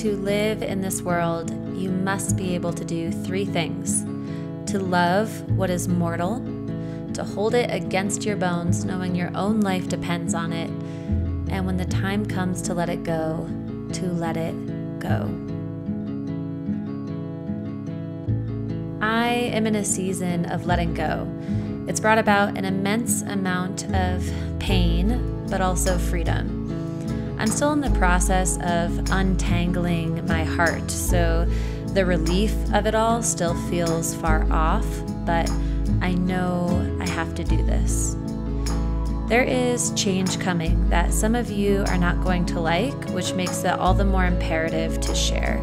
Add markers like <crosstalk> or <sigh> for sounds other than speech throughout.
To live in this world, you must be able to do three things to love what is mortal, to hold it against your bones, knowing your own life depends on it, and when the time comes to let it go, to let it go. I am in a season of letting go. It's brought about an immense amount of pain, but also freedom. I'm still in the process of untangling my heart, so the relief of it all still feels far off, but I know I have to do this. There is change coming that some of you are not going to like, which makes it all the more imperative to share.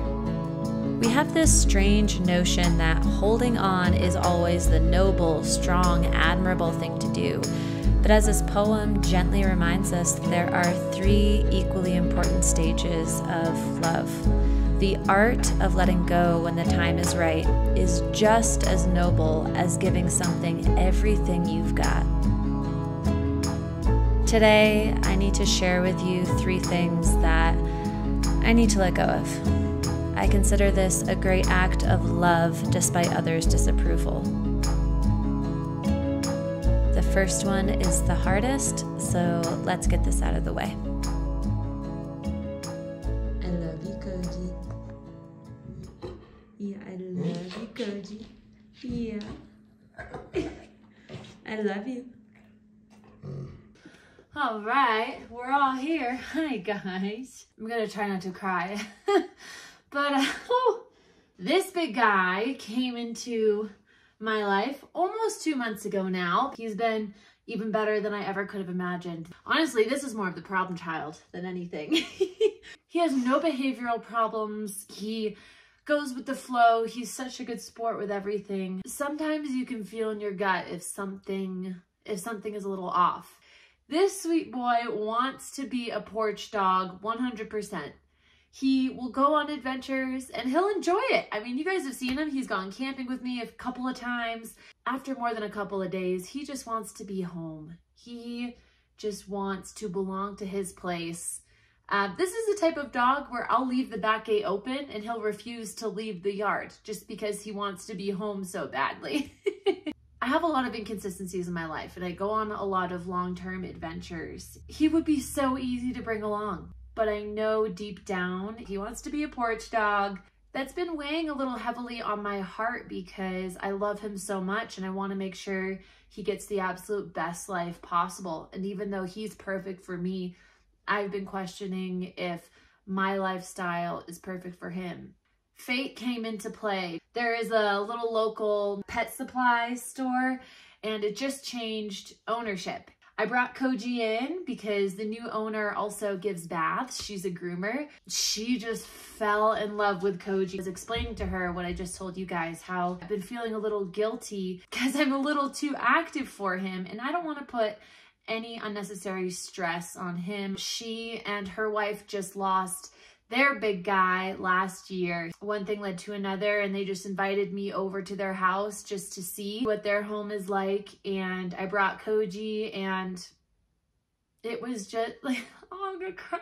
We have this strange notion that holding on is always the noble, strong, admirable thing to do. But as this poem gently reminds us, there are three equally important stages of love. The art of letting go when the time is right is just as noble as giving something everything you've got. Today, I need to share with you three things that I need to let go of. I consider this a great act of love despite others' disapproval first one is the hardest, so let's get this out of the way. I love you, Koji. Yeah, I love you, Koji. Yeah. <laughs> I love you. All right, we're all here. <laughs> Hi, guys. I'm gonna try not to cry. <laughs> but, uh, oh, this big guy came into my life almost two months ago now. He's been even better than I ever could have imagined. Honestly, this is more of the problem child than anything. <laughs> he has no behavioral problems. He goes with the flow. He's such a good sport with everything. Sometimes you can feel in your gut if something if something is a little off. This sweet boy wants to be a porch dog 100%. He will go on adventures and he'll enjoy it. I mean, you guys have seen him. He's gone camping with me a couple of times. After more than a couple of days, he just wants to be home. He just wants to belong to his place. Uh, this is the type of dog where I'll leave the back gate open and he'll refuse to leave the yard just because he wants to be home so badly. <laughs> I have a lot of inconsistencies in my life and I go on a lot of long-term adventures. He would be so easy to bring along but I know deep down he wants to be a porch dog. That's been weighing a little heavily on my heart because I love him so much and I want to make sure he gets the absolute best life possible. And even though he's perfect for me, I've been questioning if my lifestyle is perfect for him. Fate came into play. There is a little local pet supply store and it just changed ownership. I brought Koji in because the new owner also gives baths. She's a groomer. She just fell in love with Koji. I was explaining to her what I just told you guys, how I've been feeling a little guilty <laughs> because I'm a little too active for him and I don't want to put any unnecessary stress on him. She and her wife just lost their big guy last year. One thing led to another and they just invited me over to their house just to see what their home is like. And I brought Koji and it was just <laughs> like, oh, I'm gonna cry.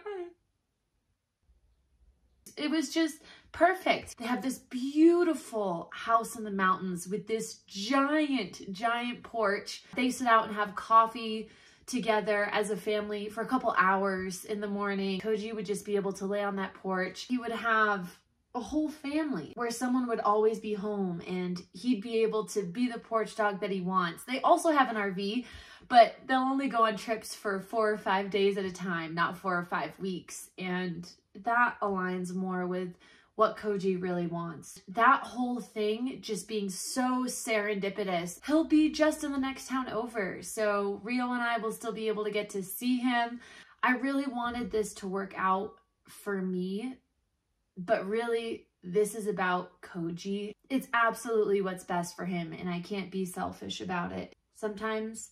It was just perfect. They have this beautiful house in the mountains with this giant, giant porch. They sit out and have coffee together as a family for a couple hours in the morning. Koji would just be able to lay on that porch. He would have a whole family where someone would always be home and he'd be able to be the porch dog that he wants. They also have an RV, but they'll only go on trips for four or five days at a time, not four or five weeks. And that aligns more with what Koji really wants. That whole thing just being so serendipitous. He'll be just in the next town over. So Rio and I will still be able to get to see him. I really wanted this to work out for me, but really this is about Koji. It's absolutely what's best for him and I can't be selfish about it. Sometimes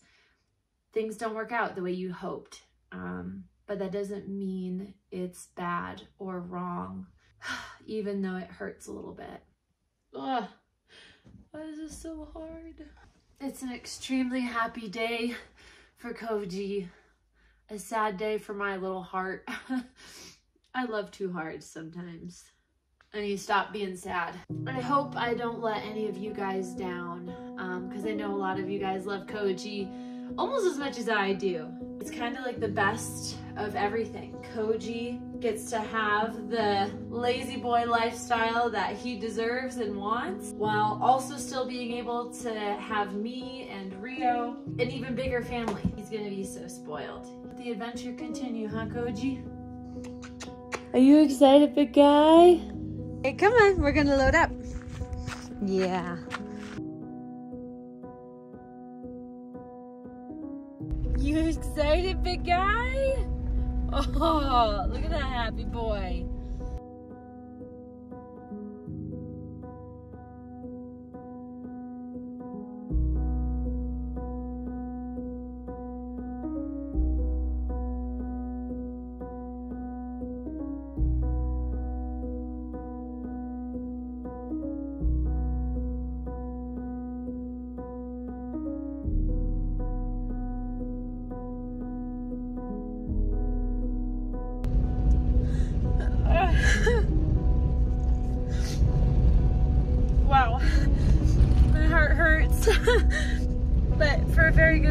things don't work out the way you hoped, um, but that doesn't mean it's bad or wrong <sighs> even though it hurts a little bit. Ugh, why is this so hard? It's an extremely happy day for Koji. A sad day for my little heart. <laughs> I love too hard sometimes. I need to stop being sad. I hope I don't let any of you guys down um, because I know a lot of you guys love Koji almost as much as I do. It's kind of like the best of everything. Koji gets to have the lazy boy lifestyle that he deserves and wants while also still being able to have me and Rio an even bigger family. He's gonna be so spoiled. Let the adventure continue, huh, Koji? Are you excited, big guy? Hey, come on, we're gonna load up. Yeah. You excited, big guy? Oh, look at that happy boy.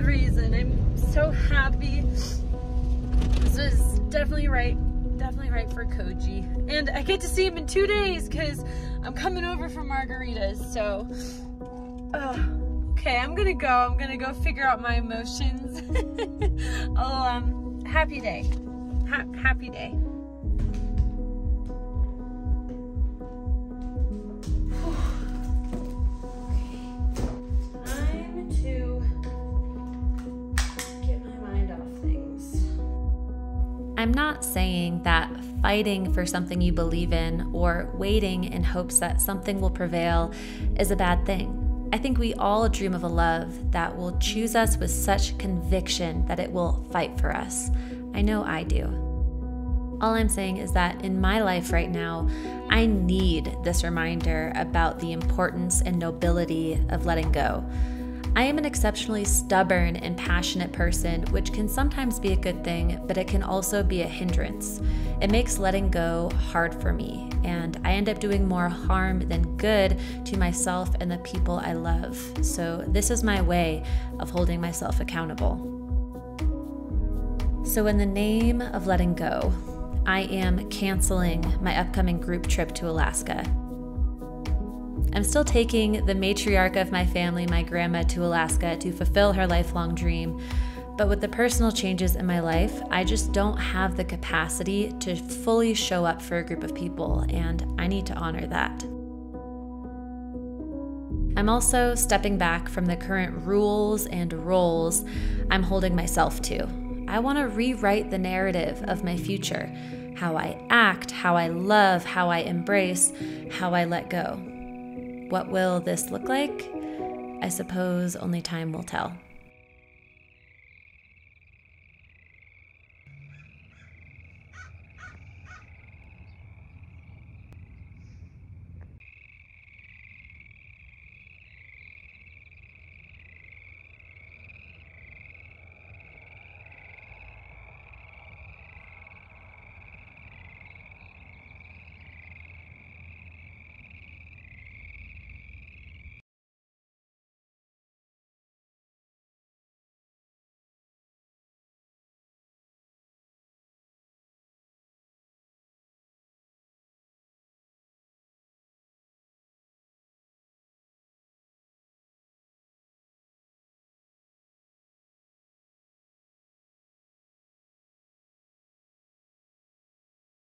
Reason. I'm so happy. This is definitely right, definitely right for Koji. And I get to see him in two days because I'm coming over for margaritas, so. Okay, I'm gonna go. I'm gonna go figure out my emotions. <laughs> oh, um, happy day. Ha happy day. I'm not saying that fighting for something you believe in or waiting in hopes that something will prevail is a bad thing. I think we all dream of a love that will choose us with such conviction that it will fight for us. I know I do. All I'm saying is that in my life right now, I need this reminder about the importance and nobility of letting go. I am an exceptionally stubborn and passionate person, which can sometimes be a good thing, but it can also be a hindrance. It makes letting go hard for me, and I end up doing more harm than good to myself and the people I love. So, this is my way of holding myself accountable. So, in the name of letting go, I am canceling my upcoming group trip to Alaska. I'm still taking the matriarch of my family, my grandma, to Alaska to fulfill her lifelong dream. But with the personal changes in my life, I just don't have the capacity to fully show up for a group of people, and I need to honor that. I'm also stepping back from the current rules and roles I'm holding myself to. I want to rewrite the narrative of my future how I act, how I love, how I embrace, how I let go. What will this look like? I suppose only time will tell.